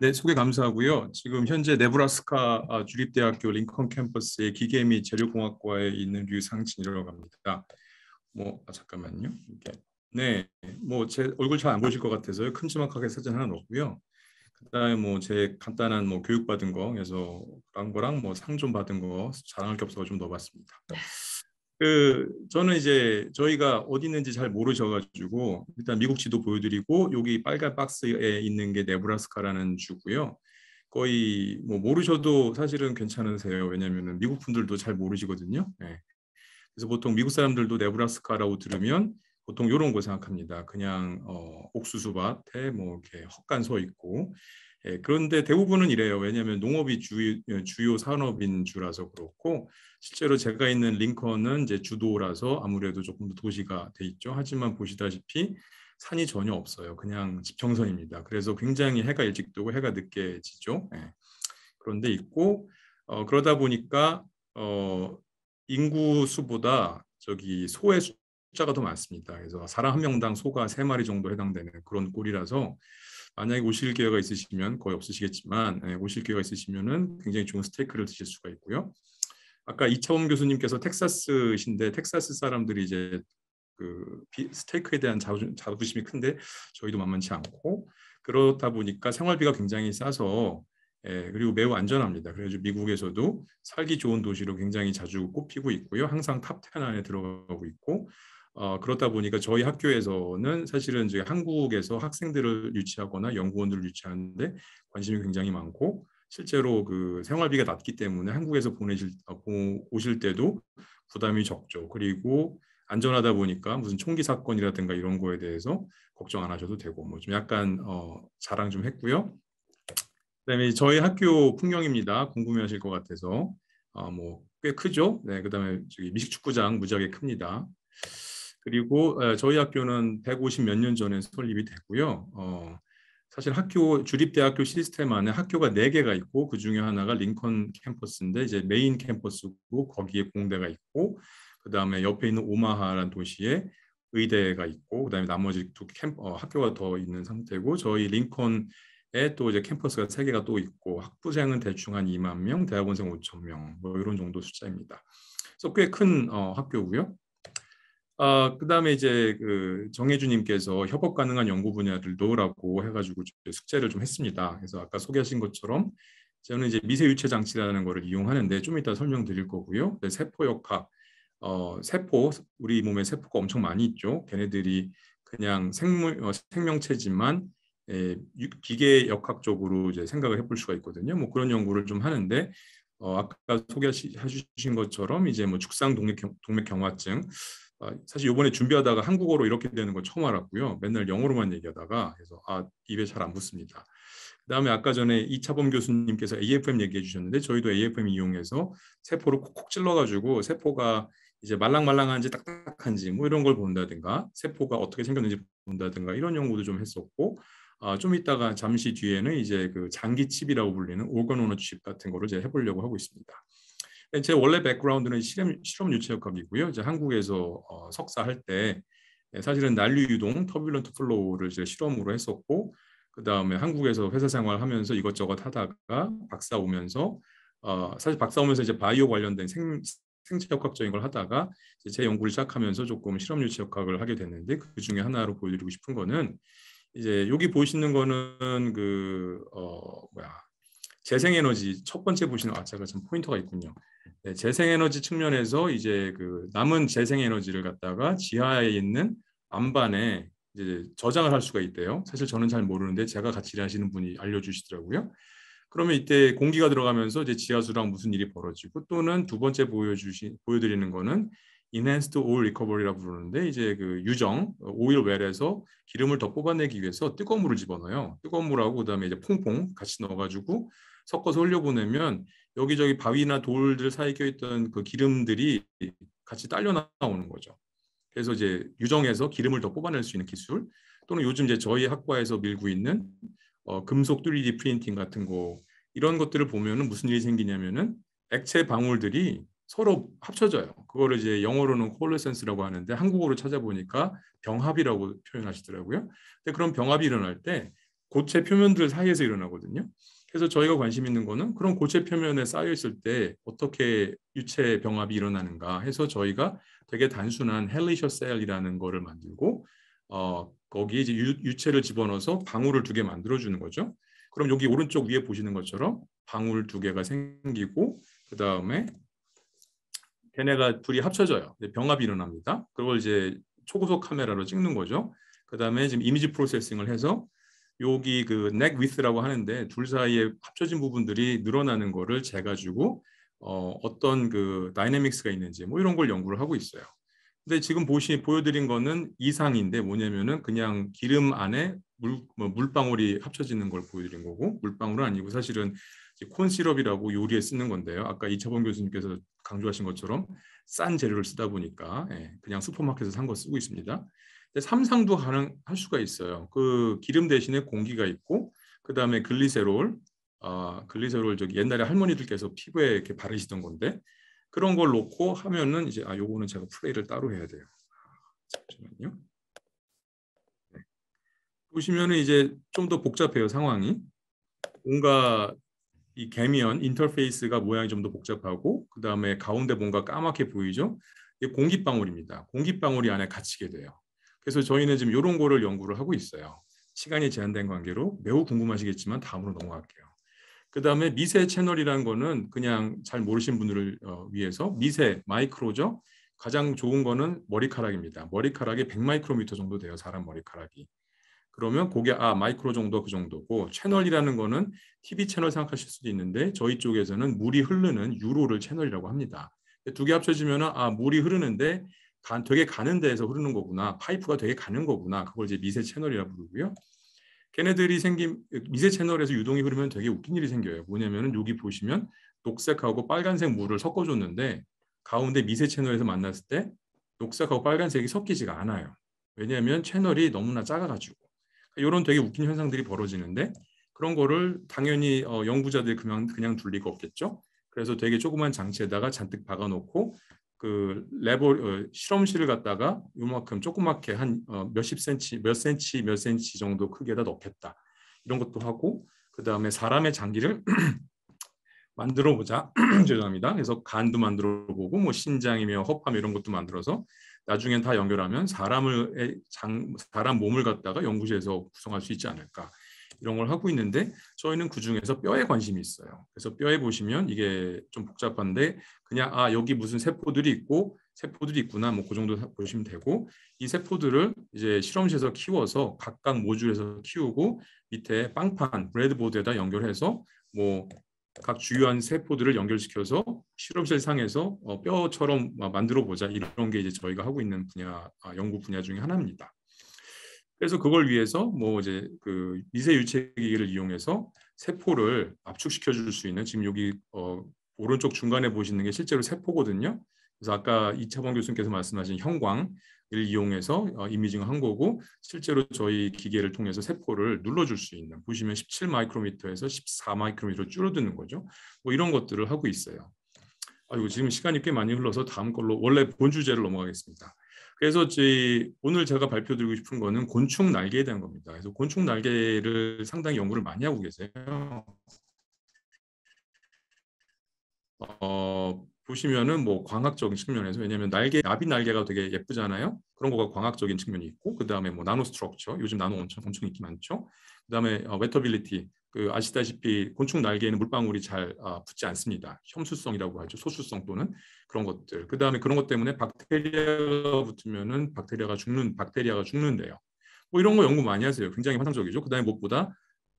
네, 소개 감사하고요. 지금 현재 네브라스카 아, 주립대학교 링컨 캠퍼스의 기계 및 재료공학과에 있는 류상진이라고 합니다. 뭐 아, 잠깐만요. 네, 뭐 제 얼굴 잘 안 보실 것 같아서요. 큼지막하게 사진 하나 넣고요. 그다음에 뭐 제 간단한 뭐 교육 받은 거, 그래서 그런 거랑 뭐 상 좀 받은 거 자랑할 게 없어서 좀 넣어봤습니다. 그 저는 이제 저희가 어디 있는지 잘 모르셔가지고 일단 미국 지도 보여드리고 여기 빨간 박스에 있는 게 네브라스카라는 주고요. 거의 뭐 모르셔도 사실은 괜찮으세요. 왜냐하면 미국 분들도 잘 모르시거든요. 네. 그래서 보통 미국 사람들도 네브라스카라고 들으면 보통 이런 거 생각합니다. 그냥 어, 옥수수밭에 뭐 이렇게 헛간 서 있고 예, 그런데 대부분은 이래요. 왜냐하면 농업이 주, 주요 산업인 주라서 그렇고 실제로 제가 있는 링컨은 이제 주도라서 아무래도 조금 더 도시가 돼 있죠. 하지만 보시다시피 산이 전혀 없어요. 그냥 지평선입니다. 그래서 굉장히 해가 일찍 뜨고 해가 늦게 지죠. 예. 그런데 있고 어, 그러다 보니까 어, 인구 수보다 저기 소의 숫자가 더 많습니다. 그래서 사람 한 명당 소가 세 마리 정도 해당되는 그런 꼴이라서 만약에 오실 기회가 있으시면 거의 없으시겠지만 예, 오실 기회가 있으시면은 굉장히 좋은 스테이크를 드실 수가 있고요. 아까 이차범 교수님께서 텍사스신데 텍사스 사람들이 이제 그 스테이크에 대한 자부, 자부심이 큰데 저희도 만만치 않고 그렇다 보니까 생활비가 굉장히 싸서 예, 그리고 매우 안전합니다. 그래서 미국에서도 살기 좋은 도시로 굉장히 자주 꼽히고 있고요. 항상 top 10 안에 들어가고 있고 어, 그렇다 보니까 저희 학교에서는 사실은 이제 한국에서 학생들을 유치하거나 연구원들을 유치하는데 관심이 굉장히 많고 실제로 그 생활비가 낮기 때문에 한국에서 보내실 어, 오실 때도 부담이 적죠. 그리고 안전하다 보니까 무슨 총기 사건이라든가 이런 거에 대해서 걱정 안 하셔도 되고 뭐 좀 약간 어, 자랑 좀 했고요. 그다음에 저희 학교 풍경입니다. 궁금해하실 것 같아서 어, 뭐꽤 크죠. 네, 그다음에 저기 미식축구장 무지하게 큽니다. 그리고 저희 학교는 150 몇 년 전에 설립이 됐고요. 어, 사실 학교 주립대학교 시스템 안에 학교가 네 개가 있고 그 중에 하나가 링컨 캠퍼스인데 이제 메인 캠퍼스고 거기에 공대가 있고 그 다음에 옆에 있는 오마하라는 도시에 의대가 있고 그 다음에 나머지 두 캠, 어, 학교가 더 있는 상태고 저희 링컨에 또 이제 캠퍼스가 세 개가 또 있고 학부생은 대충 한 2만 명, 대학원생 5천 명, 뭐 이런 정도 숫자입니다. 그래서 꽤 큰 어, 학교고요. 어, 그다음에 이제 그 정혜주님께서 협업 가능한 연구 분야를 넣으라고 해가지고 숙제를 좀 했습니다. 그래서 아까 소개하신 것처럼 저는 이제 미세 유체 장치라는 것을 이용하는데 좀 이따 설명드릴 거고요. 네, 세포 역학, 어, 세포 우리 몸에 세포가 엄청 많이 있죠. 걔네들이 그냥 생물 어, 생명체지만 에, 예, 기계 역학적으로 이제 생각을 해볼 수가 있거든요. 뭐 그런 연구를 좀 하는데 어, 아까 소개해 주신 것처럼 이제 뭐 죽상 동맥 동맥 경화증 아, 사실 이번에 준비하다가 한국어로 이렇게 되는 거 처음 알았고요. 맨날 영어로만 얘기하다가 그래서 아 입에 잘 안 붙습니다. 그다음에 아까 전에 이차범 교수님께서 AFM 얘기해 주셨는데 저희도 AFM 이용해서 세포를 콕콕 찔러가지고 세포가 이제 말랑말랑한지 딱딱한지 뭐 이런 걸 본다든가 세포가 어떻게 생겼는지 본다든가 이런 연구도 좀 했었고 아, 좀 이따가 잠시 뒤에는 이제 그 장기 칩이라고 불리는 organ on a chip 같은 거를 이제 해보려고 하고 있습니다. 제 원래 백그라운드는 실험, 실험 유체역학이고요. 이제 한국에서 어, 석사 할때 예, 사실은 난류 유동 turbulent flow를 이제 실험으로 했었고 그 다음에 한국에서 회사 생활하면서 이것저것 하다가 박사 오면서 어, 사실 박사 오면서 이제 바이오 관련된 생, 생체역학적인 걸 하다가 제 연구를 시작하면서 조금 실험 유체역학을 하게 됐는데 그 중에 하나로 보여드리고 싶은 거는 이제 여기 보시는 거는 그 어, 뭐야 재생에너지 첫 번째 보시는 아 제가 좀 포인터가 있군요. 네, 재생에너지 측면에서 이제 그 남은 재생에너지를 갖다가 지하에 있는 안반에 이제 저장을 할 수가 있대요. 사실 저는 잘 모르는데 제가 같이 일하시는 분이 알려주시더라고요. 그러면 이때 공기가 들어가면서 이제 지하수랑 무슨 일이 벌어지고 또는 두 번째 보여주시 보여드리는 거는 enhanced oil recovery라고 부르는데 이제 그 유정 오일 웰에서 기름을 더 뽑아내기 위해서 뜨거운 물을 집어넣어요. 뜨거운 물하고 그다음에 이제 퐁퐁 같이 넣어가지고 섞어서 흘려보내면 여기저기 바위나 돌들 사이에 껴있던 그 기름들이 같이 딸려 나오는 거죠. 그래서 이제 유정에서 기름을 더 뽑아낼 수 있는 기술 또는 요즘 이제 저희 학과에서 밀고 있는 어, 금속 3D 프린팅 같은 거 이런 것들을 보면은 무슨 일이 생기냐면은 액체 방울들이 서로 합쳐져요. 그거를 이제 영어로는 콜레센스라고 하는데 한국어로 찾아보니까 병합이라고 표현하시더라고요. 근데 그런 병합이 일어날 때 고체 표면들 사이에서 일어나거든요. 그래서 저희가 관심 있는 거는 그런 고체 표면에 쌓여 있을 때 어떻게 유체 병합이 일어나는가 해서 저희가 되게 단순한 헬리셔 셀이라는 거를 만들고 어, 거기에 이제 유, 체를 집어넣어서 방울을 두 개 만들어 주는 거죠. 그럼 여기 오른쪽 위에 보시는 것처럼 방울 두 개가 생기고 그 다음에 걔네가 둘이 합쳐져요. 병합이 일어납니다. 그걸 이제 초고속 카메라로 찍는 거죠. 그 다음에 지금 이미지 프로세싱을 해서 여기 그넥 위스라고 하는데 둘 사이에 합쳐진 부분들이 늘어나는 거를 재가지고 어, 어떤 그 다이내믹스가 있는지 뭐 이런 걸 연구를 하고 있어요. 근데 지금 보시 보여드린 거는 이상인데 뭐냐면은 그냥 기름 안에 물 뭐 물방울이 합쳐지는 걸 보여드린 거고 물방울은 아니고 사실은 콘 시럽이라고 요리에 쓰는 건데요. 아까 이차범 교수님께서 강조하신 것처럼 싼 재료를 쓰다 보니까 예, 그냥 슈퍼마켓에서 산 거 쓰고 있습니다. 삼상도 가능할 수가 있어요. 그 기름 대신에 공기가 있고 그 다음에 글리세롤, 아 글리세롤 저기 옛날에 할머니들께서 피부에 이렇게 바르시던 건데 그런 걸 놓고 하면은 이제 아 요거는 제가 플레이를 따로 해야 돼요. 잠시만요. 네. 보시면은 이제 좀 더 복잡해요 상황이. 뭔가 이 개면 인터페이스가 모양이 좀 더 복잡하고 그 다음에 가운데 뭔가 까맣게 보이죠? 공기방울입니다. 공기방울이 안에 갇히게 돼요. 그래서 저희는 지금 이런 거를 연구를 하고 있어요. 시간이 제한된 관계로 매우 궁금하시겠지만 다음으로 넘어갈게요. 그 다음에 미세 채널이라는 거는 그냥 잘 모르신 분들을 어, 위해서 미세 마이크로죠. 가장 좋은 거는 머리카락입니다. 머리카락이 100 마이크로미터 정도 돼요. 사람 머리카락이. 그러면 그게 아 마이크로 정도 그 정도고 채널이라는 거는 TV 채널 생각하실 수도 있는데 저희 쪽에서는 물이 흐르는 유로를 채널이라고 합니다. 두 개 합쳐지면 아 물이 흐르는데 되게 가는 데에서 흐르는 거구나. 파이프가 되게 가는 거구나. 그걸 이제 미세 채널이라고 부르고요. 걔네들이 생긴 미세 채널에서 유동이 흐르면 되게 웃긴 일이 생겨요. 뭐냐면은 여기 보시면 녹색하고 빨간색 물을 섞어줬는데 가운데 미세 채널에서 만났을 때 녹색하고 빨간색이 섞이지가 않아요. 왜냐하면 채널이 너무나 작아가지고 이런 되게 웃긴 현상들이 벌어지는데 그런 거를 당연히 어, 연구자들이 그냥 그냥 둘 리가 없겠죠. 그래서 되게 조그만 장치에다가 잔뜩 박아놓고 그 레보 어, 실험실을 갖다가 요만큼 조그맣게 한 어, 몇십 센치, 몇 센치, 몇 센치 정도 크기에다 넣겠다. 이런 것도 하고 그 다음에 사람의 장기를 만들어 보자. 죄송합니다. 그래서 간도 만들어 보고 뭐 신장이며 허파 이런 것도 만들어서 나중엔 다 연결하면 사람을 장 사람 몸을 갖다가 연구실에서 구성할 수 있지 않을까. 이런 걸 하고 있는데 저희는 그 중에서 뼈에 관심이 있어요. 그래서 뼈에 보시면 이게 좀 복잡한데 그냥 아 여기 무슨 세포들이 있고 세포들이 있구나 뭐 그 정도 보시면 되고 이 세포들을 이제 실험실에서 키워서 각각 모듈에서 키우고 밑에 빵판 브레드보드에다 연결해서 뭐 각 주요한 세포들을 연결시켜서 실험실 상에서 어, 뼈처럼 만들어 보자 이런 게 이제 저희가 하고 있는 분야 아, 연구 분야 중에 하나입니다. 그래서 그걸 위해서 뭐 이제 그 미세 유체기를 이용해서 세포를 압축시켜 줄 수 있는 지금 여기 어, 오른쪽 중간에 보시는 게 실제로 세포거든요. 그래서 아까 이차범 교수님께서 말씀하신 형광을 이용해서 어, 이미징을 한 거고 실제로 저희 기계를 통해서 세포를 눌러줄 수 있는 보시면 17 마이크로미터에서 14 마이크로미터로 줄어드는 거죠. 뭐 이런 것들을 하고 있어요. 아이고 지금 시간이 꽤 많이 흘러서 다음 걸로 원래 본 주제를 넘어가겠습니다. 그래서 제 오늘 제가 발표드리고 싶은 거는 곤충 날개에 대한 겁니다. 그래서 곤충 날개를 상당히 연구를 많이 하고 계세요. 어, 보시면은 뭐 광학적인 측면에서 왜냐하면 날개 나비 날개가 되게 예쁘잖아요. 그런 거가 광학적인 측면이 있고 그 다음에 뭐 나노 structure 요즘 나노 엄청 엄청 인기 많죠. 그 다음에 어, wettability 그 아시다시피 곤충 날개에는 물방울이 잘 어, 붙지 않습니다. 혐수성이라고 하죠. 소수성 또는 그런 것들. 그 다음에 그런 것 때문에 박테리아가 붙으면은 박테리아가 죽는 박테리아가 죽는데요. 뭐 이런 거 연구 많이 하세요. 굉장히 환상적이죠. 그 다음에 무엇보다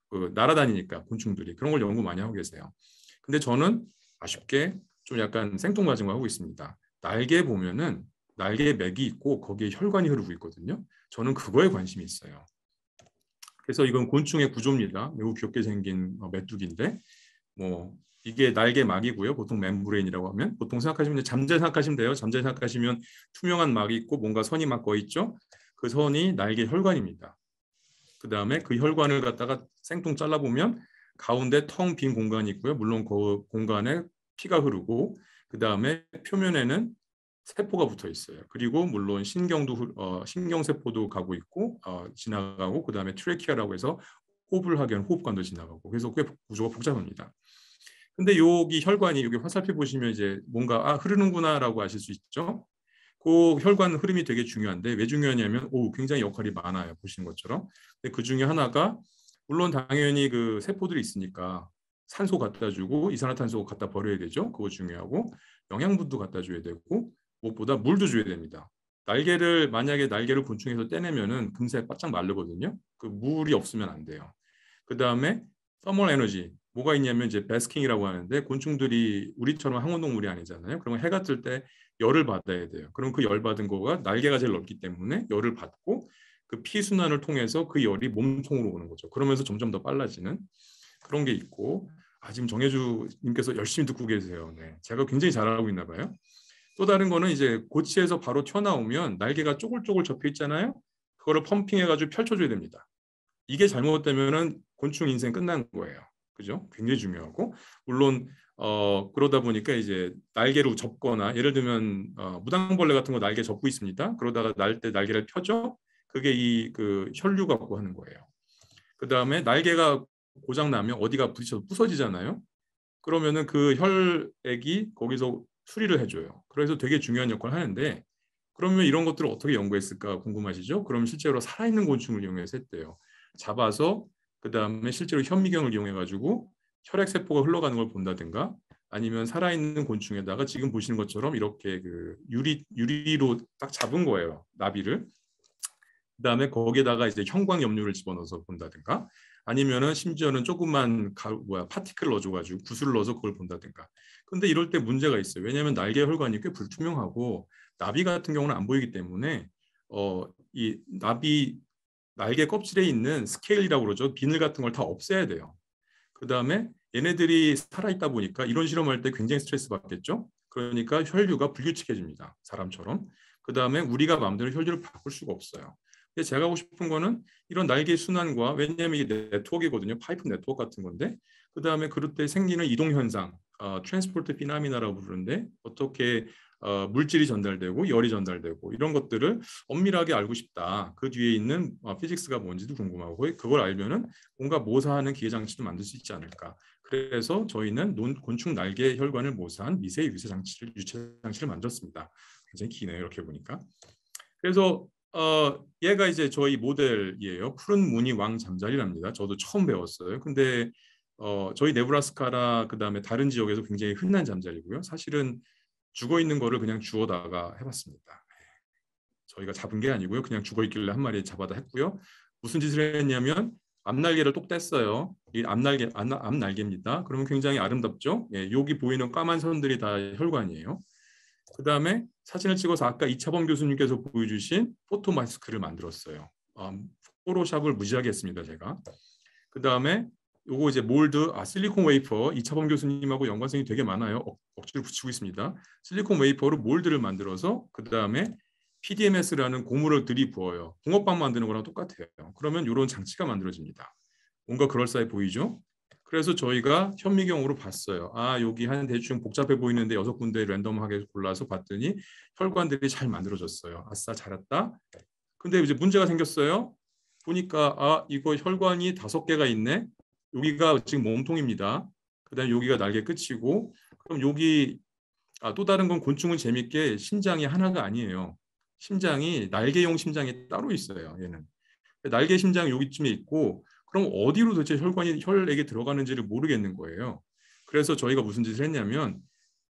그 날아다니니까 곤충들이 그런 걸 연구 많이 하고 계세요. 근데 저는 아쉽게 좀 약간 생뚱맞은 거 하고 있습니다. 날개 보면은 날개에 맥이 있고 거기에 혈관이 흐르고 있거든요. 저는 그거에 관심이 있어요. 그래서 이건 곤충의 구조입니다. 매우 귀엽게 생긴 어, 메뚜기인데 뭐 이게 날개 막이고요. 보통 멤브레인이라고 하면 보통 생각하시면 잠재 생각하시면 돼요. 잠재 생각하시면 투명한 막이 있고 뭔가 선이 막 거 있죠. 그 선이 날개 혈관입니다. 그 다음에 그 혈관을 갖다가 생뚱 잘라보면 가운데 텅 빈 공간이 있고요. 물론 그 공간에 피가 흐르고 그 다음에 표면에는 세포가 붙어 있어요. 그리고 물론 신경도 어, 신경 세포도 가고 있고 어, 지나가고 그 다음에 트레키아라고 해서 호흡을 하게 하는 호흡관도 지나가고 그래서 꽤 구조가 복잡합니다. 근데 여기 혈관이 여기 화살표 보시면 이제 뭔가 아 흐르는구나라고 아실 수 있죠. 그 혈관 흐름이 되게 중요한데 왜 중요하냐면 오 굉장히 역할이 많아요 보시는 것처럼. 근데 그 중에 하나가 물론 당연히 그 세포들이 있으니까 산소 갖다 주고 이산화탄소 갖다 버려야 되죠. 그거 중요하고 영양분도 갖다 줘야 되고 무엇보다 물도 줘야 됩니다. 날개를 만약에 날개를 곤충에서 떼내면은 금세 바짝 마르거든요. 그 물이 없으면 안 돼요. 그 다음에 서멀 에너지 뭐가 있냐면 이제 베스킹이라고 하는데 곤충들이 우리처럼 항온동물이 아니잖아요. 그러면 해가 뜰 때 열을 받아야 돼요. 그럼 그 열 받은 거가 날개가 제일 넓기 때문에 열을 받고 그 피 순환을 통해서 그 열이 몸통으로 오는 거죠. 그러면서 점점 더 빨라지는 그런 게 있고 아 지금 정혜주님께서 열심히 듣고 계세요. 네, 제가 굉장히 잘하고 있나 봐요. 또 다른 거는 이제 고치에서 바로 튀어나오면 날개가 쪼글쪼글 접혀 있잖아요. 그거를 펌핑해가지고 펼쳐줘야 됩니다. 이게 잘못되면은 곤충 인생 끝난 거예요. 그죠? 굉장히 중요하고 물론 어 그러다 보니까 이제 날개로 접거나 예를 들면 어, 무당벌레 같은 거 날개 접고 있습니다. 그러다가 날 때 날개를 펴죠. 그게 이 그 혈류 갖고 하는 거예요. 그 다음에 날개가 고장 나면 어디가 부딪혀서 부서지잖아요. 그러면은 그 혈액이 거기서 수리를 해줘요. 그래서 되게 중요한 역할을 하는데 그러면 이런 것들을 어떻게 연구했을까 궁금하시죠? 그럼 실제로 살아있는 곤충을 이용해서 했대요. 잡아서 그 다음에 실제로 현미경을 이용해 가지고 혈액 세포가 흘러가는 걸 본다든가 아니면 살아있는 곤충에다가 지금 보시는 것처럼 이렇게 그 유리 유리로 딱 잡은 거예요 나비를 그다음에 거기에다가 이제 형광 염료를 집어넣어서 본다든가 아니면은 심지어는 조금만 가, 뭐야 파티클 넣어줘가지고 구슬을 넣어서 그걸 본다든가. 근데 이럴 때 문제가 있어요. 왜냐하면 날개 혈관이 꽤 불투명하고 나비 같은 경우는 안 보이기 때문에 어 이 나비 날개 껍질에 있는 scale이라고 그러죠. 비늘 같은 걸 다 없애야 돼요. 그 다음에 얘네들이 살아있다 보니까 이런 실험할 때 굉장히 스트레스 받겠죠. 그러니까 혈류가 불규칙해집니다. 사람처럼. 그 다음에 우리가 마음대로 혈류를 바꿀 수가 없어요. 근데 제가 하고 싶은 거는 이런 날개 순환과 왜냐하면 이게 네트워크거든요. 파이프 네트워크 같은 건데 그 다음에 그럴 때 생기는 이동 현상, 어, transport phenomena라고 부르는데 어떻게 어, 물질이 전달되고 열이 전달되고 이런 것들을 엄밀하게 알고 싶다. 그 뒤에 있는 어, physics가 뭔지도 궁금하고 그걸 알면은 뭔가 모사하는 기계 장치도 만들 수 있지 않을까. 그래서 저희는 논, 곤충 날개 혈관을 모사한 미세 유세 장치를 유체 장치를 만들었습니다. 굉장히 기네요. 이렇게 보니까. 그래서 어, 얘가 이제 저희 모델이에요. 푸른 무늬 왕 잠자리랍니다. 저도 처음 배웠어요. 근데 어, 저희 네브라스카라 그다음에 다른 지역에서 굉장히 흔한 잠자리고요. 사실은 죽어 있는 거를 그냥 주워다가 해봤습니다. 네. 저희가 잡은 게 아니고요. 그냥 죽어 있길래 한 마리 잡아다 했고요. 무슨 짓을 했냐면 앞날개를 똑 뗐어요. 이 앞날개 앞, 앞날개입니다. 그러면 굉장히 아름답죠. 예, 여기 보이는 까만 선들이 다 혈관이에요. 그 다음에 사진을 찍어서 아까 이차범 교수님께서 보여주신 포토 마스크를 만들었어요. 음, 포토샵을 무지하게 했습니다, 제가. 그 다음에 요거 이제 mold, 아 실리콘 웨이퍼 이차범 교수님하고 연관성이 되게 많아요. 억, 억지로 붙이고 있습니다. 실리콘 웨이퍼로 mold를 만들어서 그 다음에 PDMS라는 고무를 들이부어요. 붕어빵 만드는 거랑 똑같아요. 그러면 이런 장치가 만들어집니다. 뭔가 그럴싸해 보이죠? 그래서 저희가 현미경으로 봤어요. 아 여기 한 대충 복잡해 보이는데 여섯 군데 random하게 골라서 봤더니 혈관들이 잘 만들어졌어요. 아싸 잘했다. 근데 이제 문제가 생겼어요. 보니까 아 이거 혈관이 다섯 개가 있네. 여기가 지금 몸통입니다. 그다음 여기가 날개 끝이고 그럼 여기 아, 또 다른 건 곤충은 재밌게 심장이 하나가 아니에요. 심장이 날개용 심장이 따로 있어요. 얘는 날개 심장 여기쯤에 있고 그럼 어디로 도대체 혈관이 혈액이 들어가는지를 모르겠는 거예요. 그래서 저희가 무슨 짓을 했냐면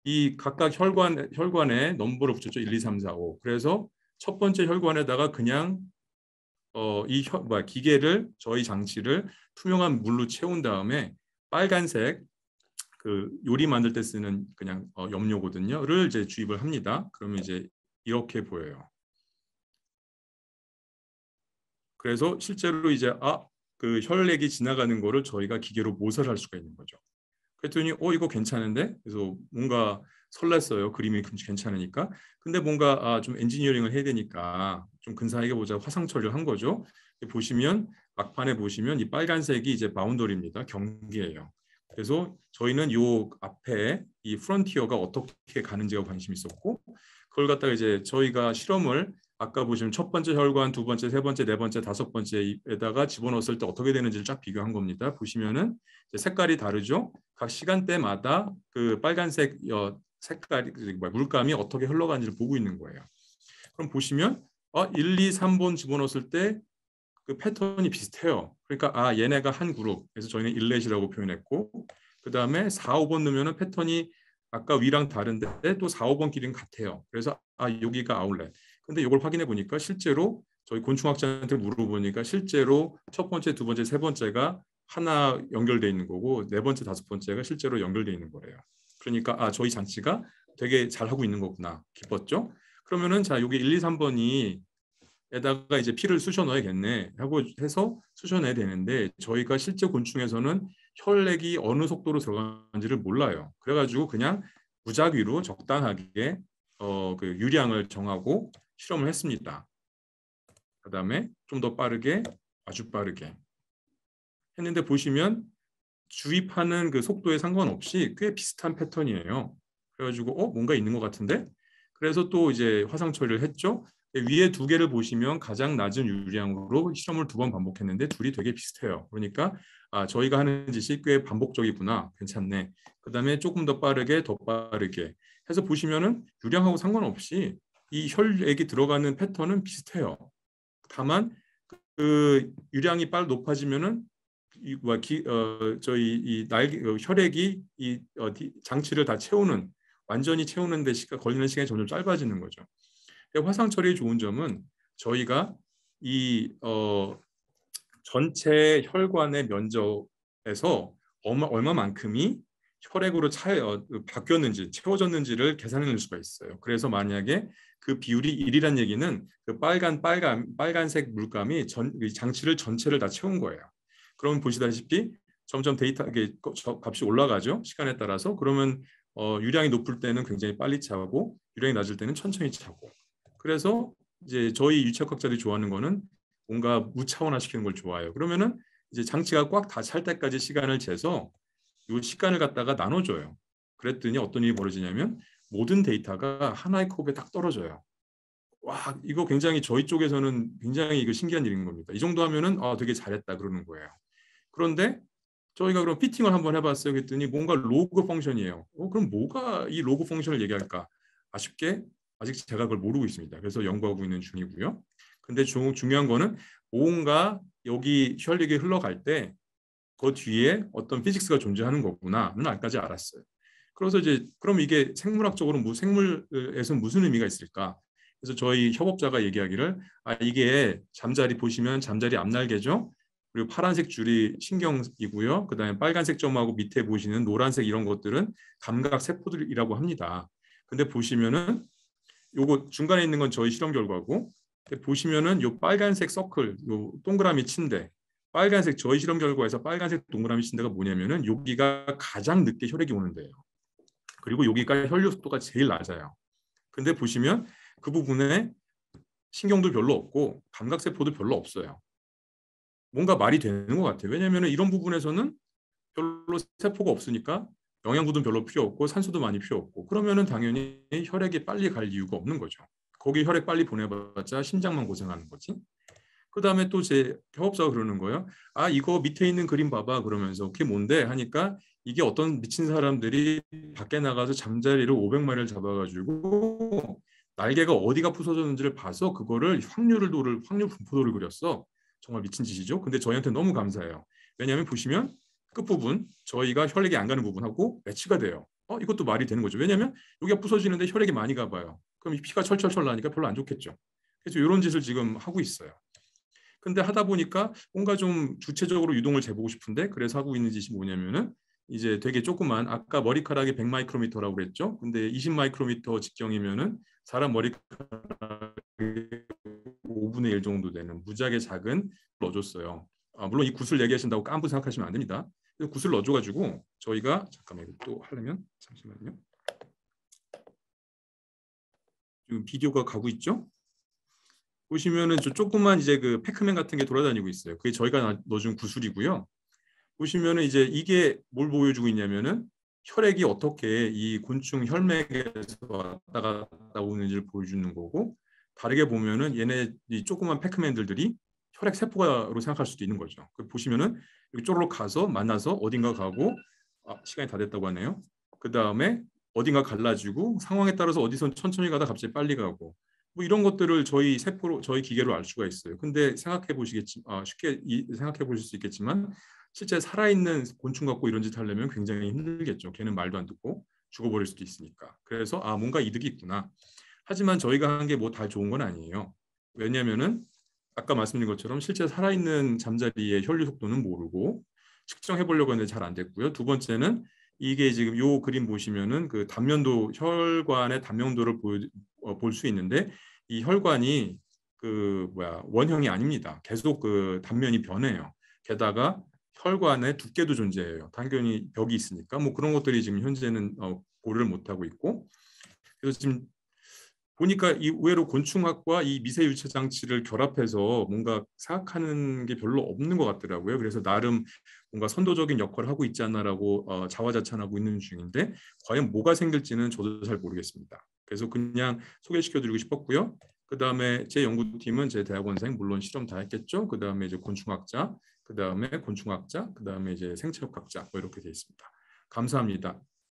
이 각각 혈관 혈관에 넘버를 붙였죠. 1, 2, 3, 4, 5. 그래서 첫 번째 혈관에다가 그냥 어, 이 혀, 뭐, 기계를 저희 장치를 투명한 물로 채운 다음에 빨간색 그 요리 만들 때 쓰는 그냥 어, 염료거든요.를 이제 주입을 합니다. 그러면 이제 이렇게 보여요. 그래서 실제로 이제 아 그 혈액이 지나가는 거를 저희가 기계로 모사할 수가 있는 거죠. 그랬더니 어 이거 괜찮은데 그래서 뭔가 설렜어요. 그림이 괜찮으니까. 근데 뭔가 아, 좀 엔지니어링을 해야 되니까 좀 근사하게 보자 화상 처리를 한 거죠. 보시면 막판에 보시면 이 빨간색이 이제 boundary입니다. 경계예요. 그래서 저희는 요 앞에 이 frontier가 어떻게 가는지가 관심이 있었고 그걸 갖다가 이제 저희가 실험을 아까 보시면 첫 번째 혈관, 두 번째, 세 번째, 네 번째, 다섯 번째에다가 집어넣었을 때 어떻게 되는지를 쫙 비교한 겁니다. 보시면은 색깔이 다르죠. 각 시간대마다 그 빨간색 어, 색깔이 그 물감이 어떻게 흘러가는지를 보고 있는 거예요. 그럼 보시면 어, 1, 2, 3번 집어넣었을 때 그 패턴이 비슷해요. 그러니까 아 얘네가 한 그룹. 그래서 저희는 일렛이라고 표현했고 그 다음에 4, 5번 넣으면 패턴이 아까 위랑 다른데 또 4, 5번 길이는 같아요. 그래서 아 여기가 아울렛. 근데 이걸 확인해 보니까 실제로 저희 곤충학자한테 물어보니까 실제로 첫 번째, 두 번째, 세 번째가 하나 연결돼 있는 거고 네 번째, 다섯 번째가 실제로 연결돼 있는 거예요. 그러니까 아 저희 장치가 되게 잘 하고 있는 거구나 기뻤죠. 그러면은 자 여기 1, 2, 3번이 에다가 이제 피를 쑤셔 넣어야겠네 하고 해서 쑤셔 내야 되는데 저희가 실제 곤충에서는 혈액이 어느 속도로 들어가는지를 몰라요. 그래가지고 그냥 무작위로 적당하게 어, 그 유량을 정하고 실험을 했습니다. 그 다음에 좀 더 빠르게 아주 빠르게 했는데 보시면 주입하는 그 속도에 상관없이 꽤 비슷한 패턴이에요. 그래가지고 어 뭔가 있는 것 같은데 그래서 또 이제 화상 처리를 했죠. 위에 두 개를 보시면 가장 낮은 유량으로 실험을 두 번 반복했는데 둘이 되게 비슷해요. 그러니까 아 저희가 하는 짓이 꽤 반복적이구나 괜찮네. 그 다음에 조금 더 빠르게 더 빠르게 해서 보시면은 유량하고 상관없이 이 혈액이 들어가는 패턴은 비슷해요. 다만 그 유량이 빨리 높아지면은 이, 뭐, 기, 어, 저희 이 날개 어, 혈액이 이 어, 장치를 다 채우는 완전히 채우는 데 시간 걸리는 시간이 점점 짧아지는 거죠. 화상 처리의 좋은 점은 저희가 이 어, 전체 혈관의 면적에서 얼마, 얼마만큼이 혈액으로 차, 어, 바뀌었는지 채워졌는지를 계산해낼 수가 있어요. 그래서 만약에 그 비율이 1이란 얘기는 그 빨간 빨간 빨간색 물감이 전 장치를 전체를 다 채운 거예요. 그럼 보시다시피 점점 데이터 이게 값이 올라가죠. 시간에 따라서 그러면 어, 유량이 높을 때는 굉장히 빨리 차고 유량이 낮을 때는 천천히 차고. 그래서 이제 저희 유체학자들이 좋아하는 거는 뭔가 무차원화 시키는 걸 좋아해요. 그러면은 이제 장치가 꽉 다 찰 때까지 시간을 재서 이 시간을 갖다가 나눠줘요. 그랬더니 어떤 일이 벌어지냐면 모든 데이터가 하나의 커브에 딱 떨어져요. 와 이거 굉장히 저희 쪽에서는 굉장히 이거 신기한 일인 겁니다. 이 정도 하면은 아 되게 잘했다 그러는 거예요. 그런데 저희가 그럼 fitting을 한번 해봤어요. 그랬더니 뭔가 로그 function이에요. 어, 그럼 뭐가 이 로그 function을 얘기할까? 아쉽게 아직 제가 그걸 모르고 있습니다. 그래서 연구하고 있는 중이고요. 근데 중, 중요한 거는 뭔가 여기 혈액이 흘러갈 때 그 뒤에 어떤 피직스가 존재하는 거구나는 아까지 알았어요. 그래서 이제 그럼 이게 생물학적으로 뭐 생물에서 무슨 의미가 있을까? 그래서 저희 협업자가 얘기하기를 아 이게 잠자리 보시면 잠자리 앞날개죠. 그리고 파란색 줄이 신경이고요. 그다음에 빨간색 점하고 밑에 보시는 노란색 이런 것들은 감각 세포들이라고 합니다. 근데 보시면은 요거 중간에 있는 건 저희 실험 결과고 보시면은 요 빨간색 서클, 요 동그라미 친데 빨간색 저희 실험 결과에서 빨간색 동그라미 친 데가 뭐냐면은 여기가 가장 늦게 혈액이 오는데요. 그리고 여기가 혈류 속도가 제일 낮아요. 근데 보시면 그 부분에 신경도 별로 없고 감각 세포도 별로 없어요. 뭔가 말이 되는 것 같아요. 왜냐하면 이런 부분에서는 별로 세포가 없으니까 영양분도 별로 필요 없고 산소도 많이 필요 없고 그러면은 당연히 혈액이 빨리 갈 이유가 없는 거죠. 거기 혈액 빨리 보내봤자 심장만 고생하는 거지. 그 다음에 또 제 협업자가 그러는 거예요. 아 이거 밑에 있는 그림 봐봐 그러면서 그게 뭔데 하니까 이게 어떤 미친 사람들이 밖에 나가서 잠자리를 500마리를 잡아가지고 날개가 어디가 부서졌는지를 봐서 그거를 확률을 도를 확률 분포도를 그렸어. 정말 미친 짓이죠. 근데 저희한테 너무 감사해요. 왜냐하면 보시면 끝부분 저희가 혈액이 안 가는 부분하고 매치가 돼요. 어 이것도 말이 되는 거죠. 왜냐하면 여기가 부서지는데 혈액이 많이 가봐요. 그럼 피가 철철철 나니까 별로 안 좋겠죠. 그래서 이런 짓을 지금 하고 있어요. 근데 하다 보니까 뭔가 좀 주체적으로 유동을 재보고 싶은데 그래서 하고 있는 짓이 뭐냐면은 이제 되게 조그만 아까 머리카락이 100 마이크로미터라고 그랬죠. 근데 20 마이크로미터 직경이면은 사람 머리카락 5분의 1 정도 되는 무지하게 작은 넣어줬어요. 아, 물론 이 굿을 얘기하신다고 깜부 생각하시면 안 됩니다. 굿을 넣어줘가지고 저희가 잠깐만 이거 또 하려면 잠시만요. 지금 비디오가 가고 있죠? 보시면은 저 조그만 이제 그 패크맨 같은 게 돌아다니고 있어요. 그게 저희가 넣어준 구슬이고요. 보시면은 이제 이게 뭘 보여주고 있냐면은 혈액이 어떻게 이 곤충 혈맥에서 왔다 갔다 오는지를 보여주는 거고 다르게 보면은 얘네 이 조그만 패크맨들이 혈액 세포가로 생각할 수도 있는 거죠. 그 보시면은 여기 쪼르륵 가서 만나서 어딘가 가고 아, 시간이 다 됐다고 하네요. 그 다음에 어딘가 갈라지고 상황에 따라서 어디선 천천히 가다 갑자기 빨리 가고 뭐 이런 것들을 저희 세포로 저희 기계로 알 수가 있어요. 근데 생각해 보시겠지 아, 쉽게 이, 생각해 보실 수 있겠지만 실제 살아있는 곤충 갖고 이런 짓 하려면 굉장히 힘들겠죠. 걔는 말도 안 듣고 죽어버릴 수도 있으니까. 그래서 아 뭔가 이득이 있구나. 하지만 저희가 한 게 뭐 다 좋은 건 아니에요. 왜냐하면은 아까 말씀드린 것처럼 실제 살아있는 잠자리의 혈류 속도는 모르고 측정해 보려고 했는데 잘 안 됐고요. 두 번째는 이게 지금 요 그림 보시면은 그 단면도 혈관의 단면도를 어, 볼수 있는데 이 혈관이 그 뭐야 원형이 아닙니다. 계속 그 단면이 변해요. 게다가 혈관의 두께도 존재해요. 당연히 벽이 있으니까 뭐 그런 것들이 지금 현재는 어, 고려를 못 하고 있고 그래서 지금 보니까 이 의외로 곤충학과 이 미세 유체 장치를 결합해서 뭔가 생각하는 게 별로 없는 것 같더라고요. 그래서 나름 뭔가 선도적인 역할을 하고 있지 않나라고 어, 자화자찬하고 있는 중인데 과연 뭐가 생길지는 저도 잘 모르겠습니다. 그래서 그냥 소개시켜드리고 싶었고요. 그 다음에 제 연구팀은 제 대학원생 물론 실험 다 했겠죠. 그 다음에 이제 곤충학자, 그 다음에 곤충학자, 그 다음에 이제 생체학학자 뭐 이렇게 돼 있습니다. 감사합니다.